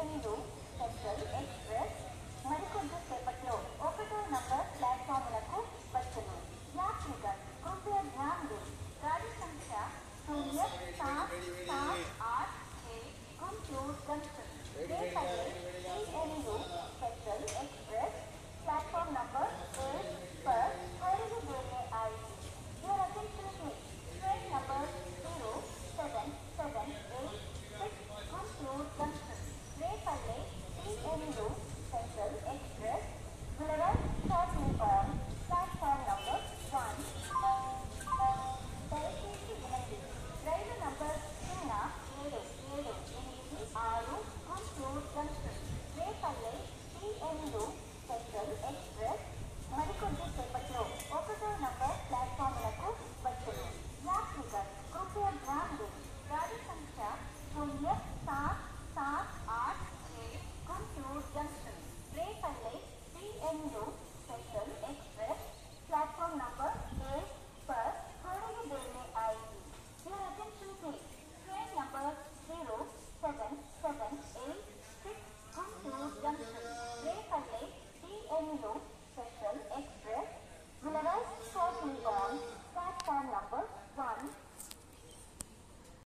ಎಂಟು central express మరికొద్ది సేపట్లో ఒకటో నంబర్ ప్లాట్ఫాములకు వచ్చను యాత్రిక कृपया ध्यान दें गाड़ी संख्या शून्य सात सात आठ छः गुमचूर गंतव्य से पहले सी एन यू गाड़ी संख्या शून्य